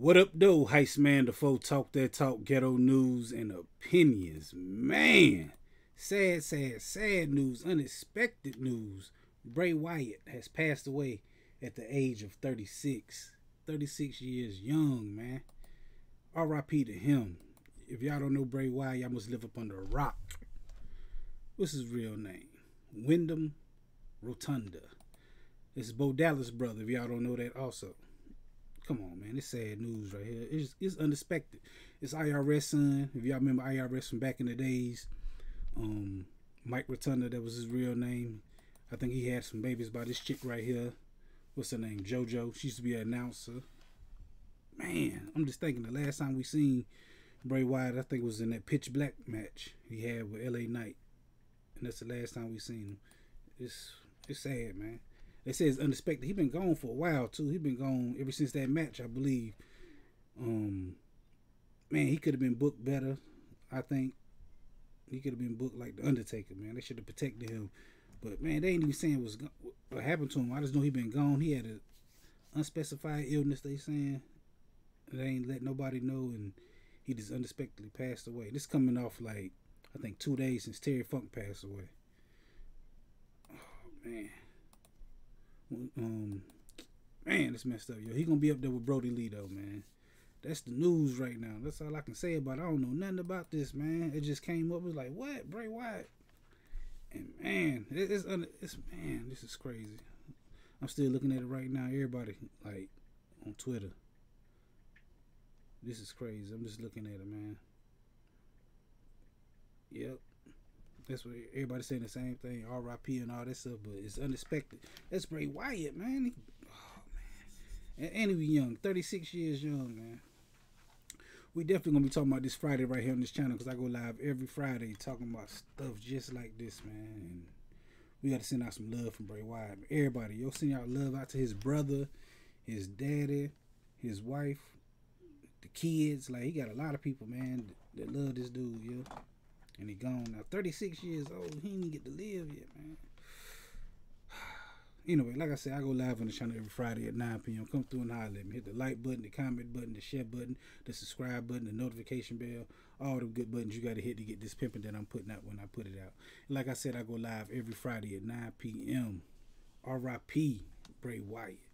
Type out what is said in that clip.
What up, though, Heist Man? The foe talk that talk, ghetto news and opinions. Man, sad, sad, sad news, unexpected news. Bray Wyatt has passed away at the age of 36. 36 years young, man. RIP to him. If y'all don't know Bray Wyatt, y'all must live up under a rock. What's his real name? Windham Rotunda. Is Bo Dallas' brother, if y'all don't know that also come on, man. It's sad news right here. It's, it's unexpected. It's IRS son. If y'all remember IRS from back in the days, um, Mike Rotunda, that was his real name. I think he had some babies by this chick right here. What's her name? JoJo. She used to be an announcer. Man, I'm just thinking the last time we seen Bray Wyatt, I think it was in that pitch black match he had with LA Knight. And that's the last time we seen him. It's it's sad, man. They say it's unexpected. He been gone for a while too. He been gone ever since that match, I believe. Um, man, he could have been booked better. I think he could have been booked like the Undertaker. Man, they should have protected him. But man, they ain't even saying what's what happened to him. I just know he been gone. He had an unspecified illness. They saying they ain't let nobody know, and he just unexpectedly passed away. This coming off like I think two days since Terry Funk passed away. Oh man um, man, it's messed up, yo. He gonna be up there with Brodie Lee though, man. That's the news right now. That's all I can say about it. I don't know nothing about this, man. It just came up. It was like, what? Bray Wyatt? And man, it's, it's man, this is crazy. I'm still looking at it right now. Everybody like on Twitter. This is crazy. I'm just looking at it, man. Yep. That's what everybody's saying the same thing, R.I.P. and all that stuff, but it's unexpected. That's Bray Wyatt, man. He, oh man, and, he was young, 36 years young, man. We definitely gonna be talking about this Friday right here on this channel because I go live every Friday talking about stuff just like this, man. And we got to send out some love from Bray Wyatt. Everybody, yo, send out love out to his brother, his daddy, his wife, the kids. Like he got a lot of people, man, that, that love this dude, yo and he gone now. 36 years old. He didn't get to live yet, man. Anyway, like I said, I go live on the channel every Friday at 9 p.m. Come through and holler at me. Hit the like button, the comment button, the share button, the subscribe button, the notification bell, all the good buttons you got to hit to get this pimping that I'm putting out when I put it out. Like I said, I go live every Friday at 9 p.m. R.I.P. Bray Wyatt.